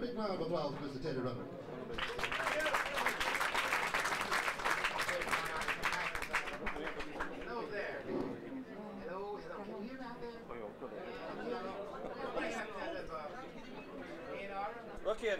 big round of applause for Mr. Teddy Reynolds? Hello there. Hello, hello. Can you hear me out there? Look in.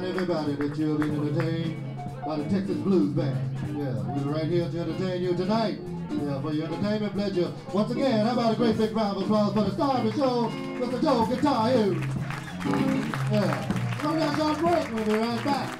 Remind everybody that you'll be entertained by the Texas Blues Band. Yeah, we're right here to entertain you tonight. Yeah, for your entertainment pleasure. Once again, how about a great big round of applause for the star of the show, Mr. Joe Guitar Hughes. Yeah, a short break. We'll be right back.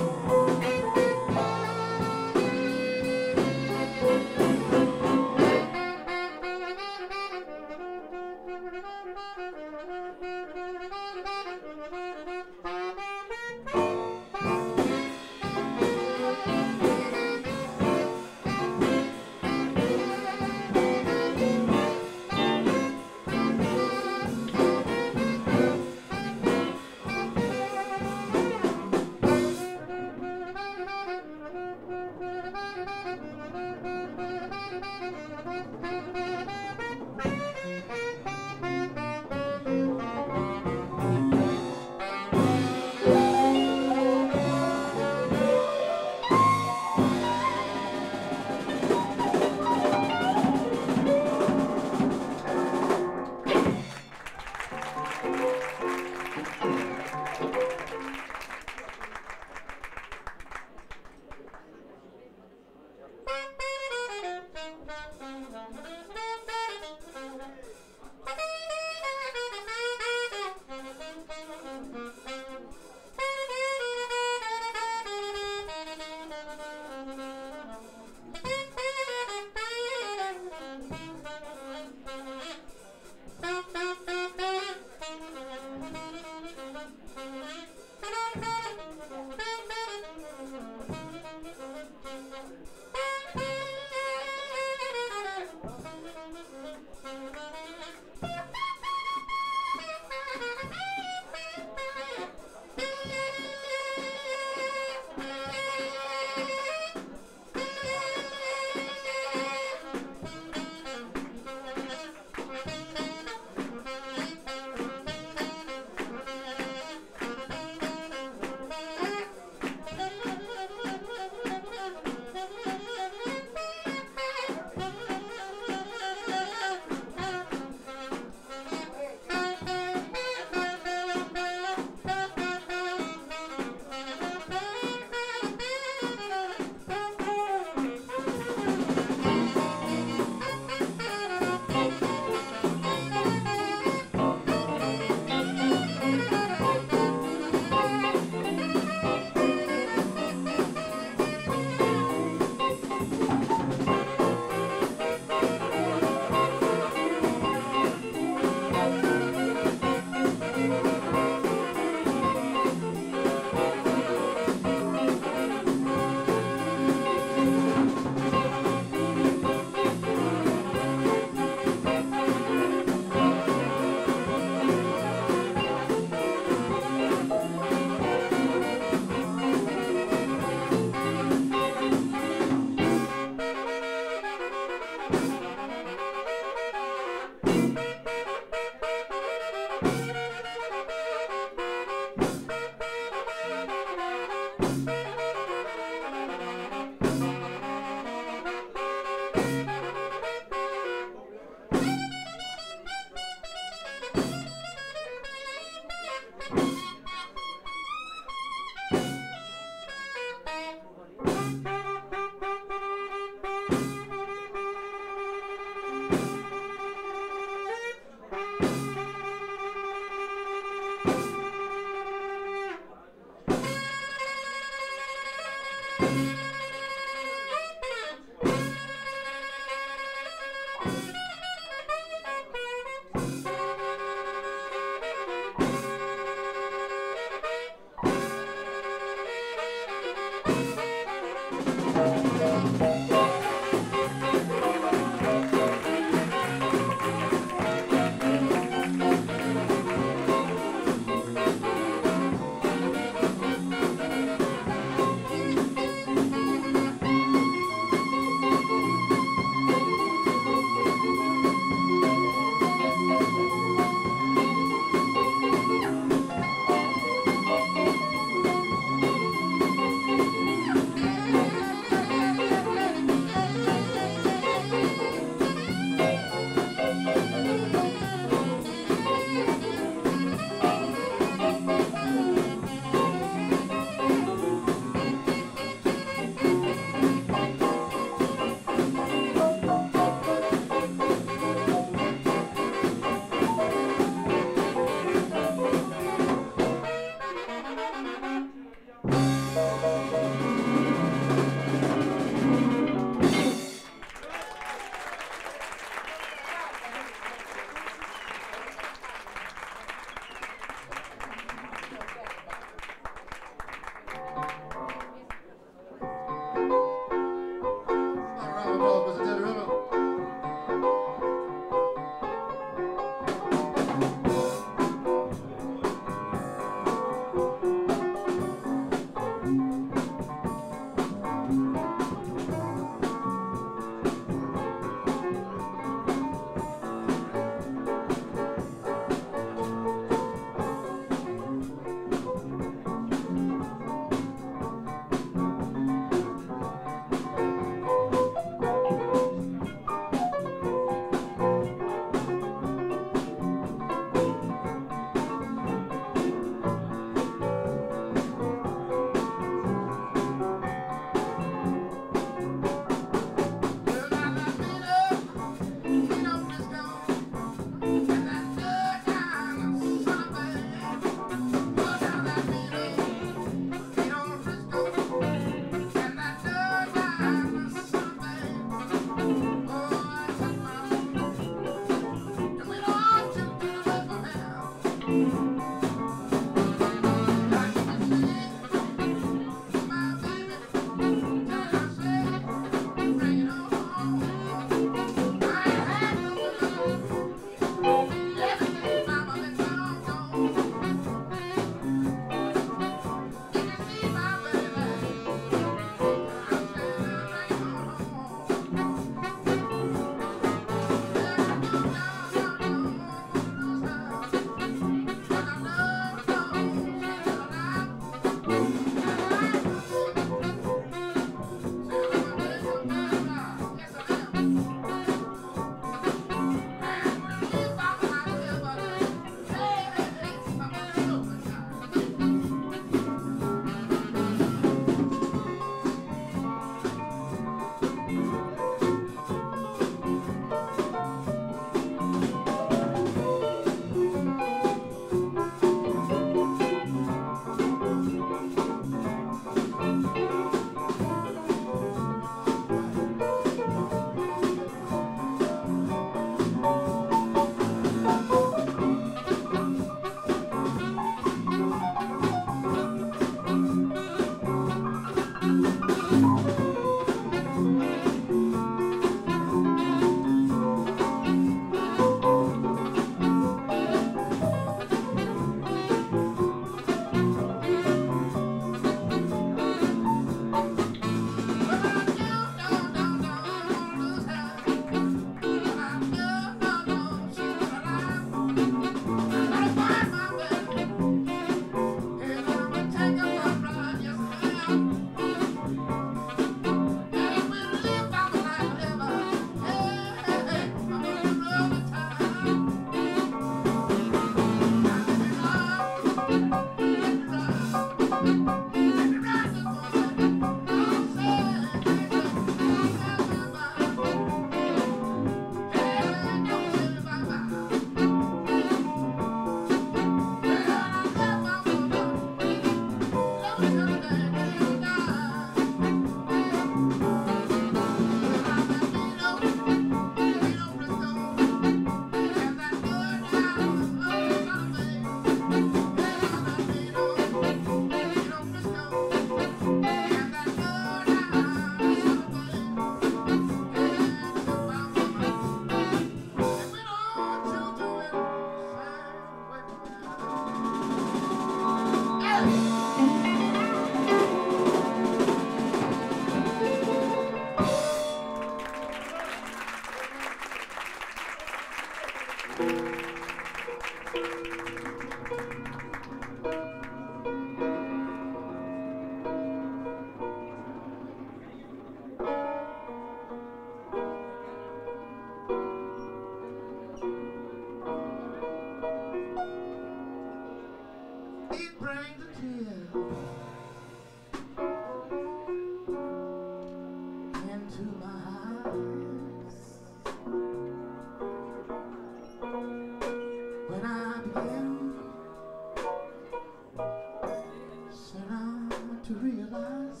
to realize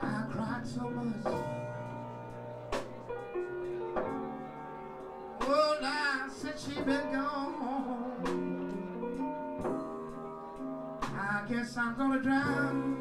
I cried so much. Since she been gone, I guess I'm gonna drown.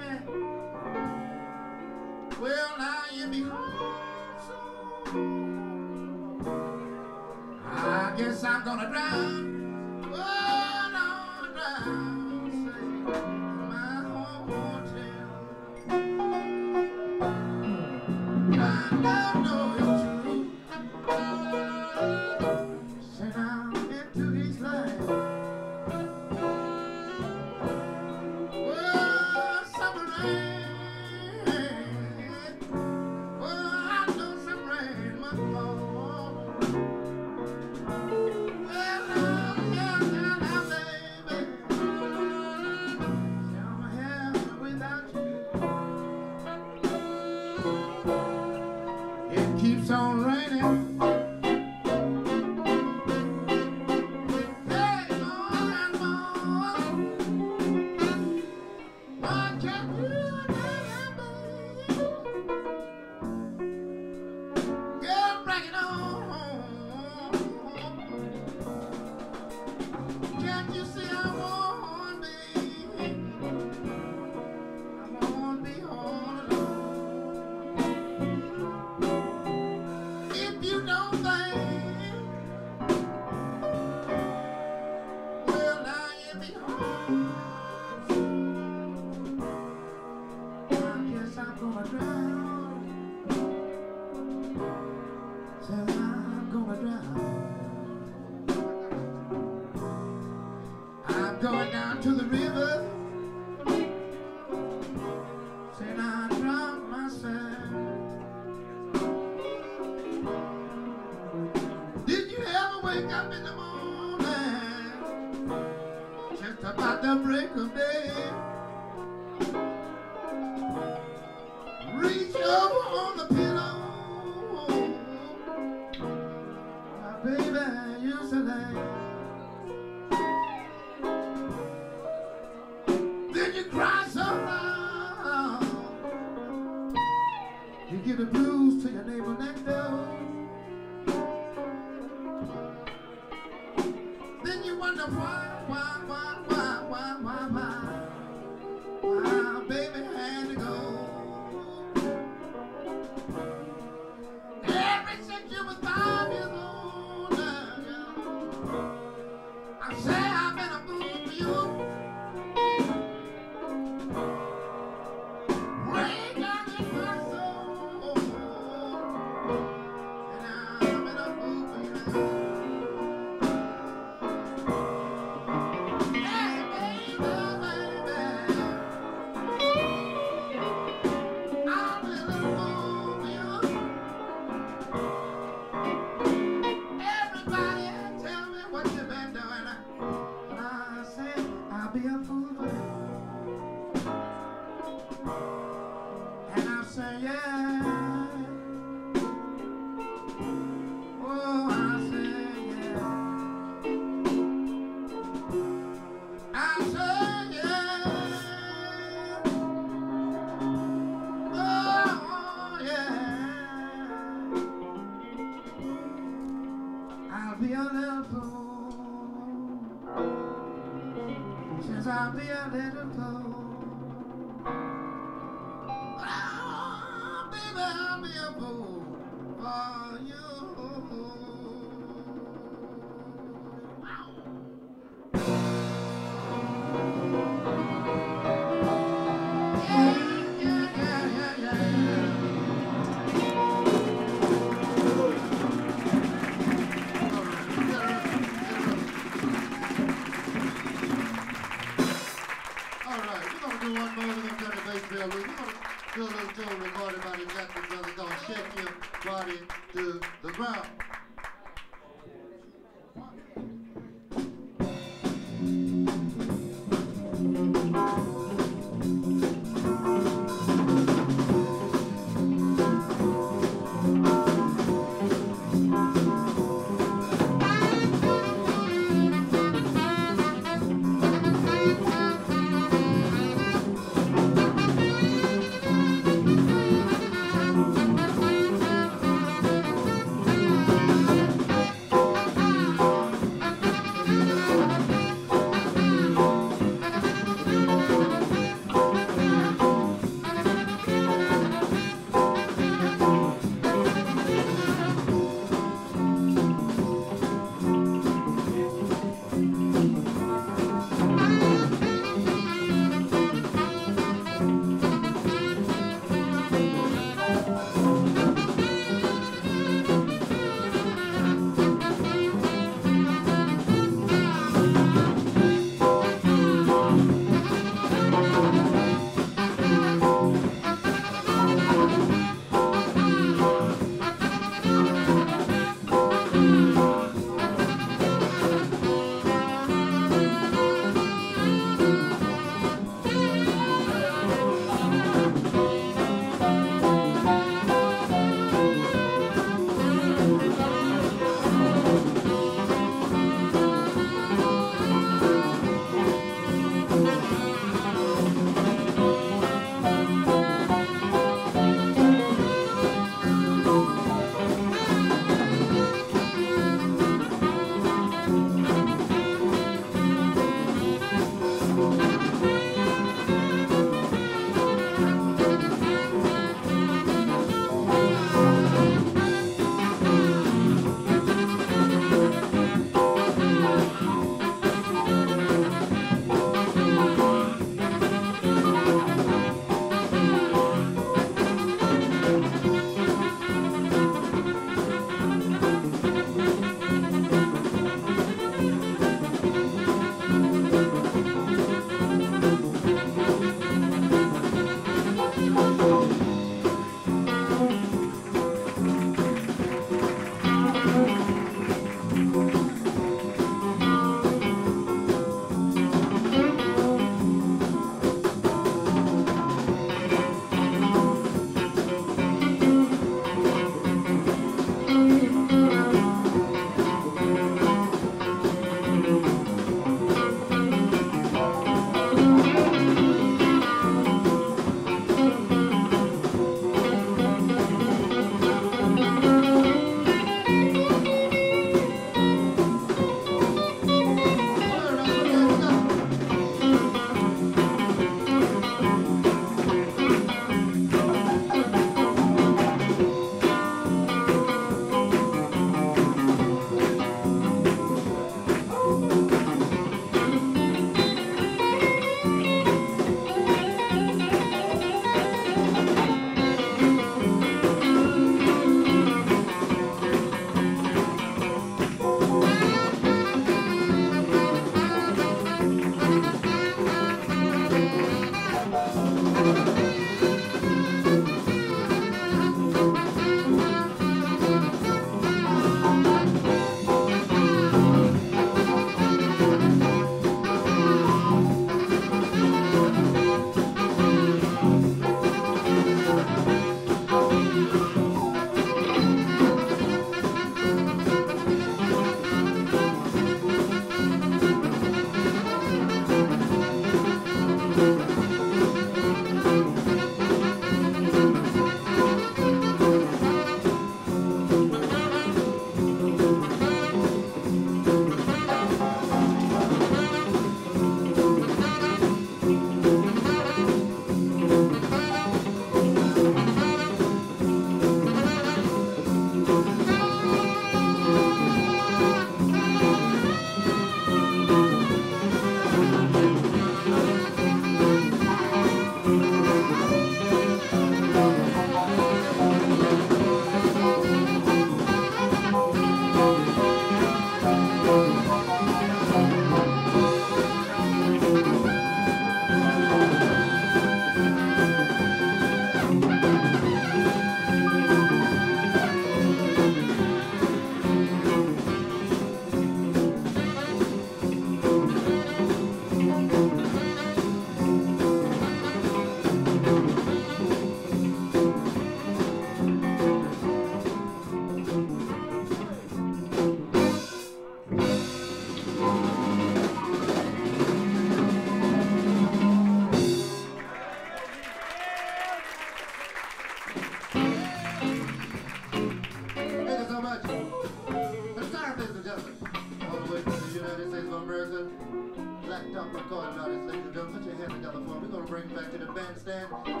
Thank you.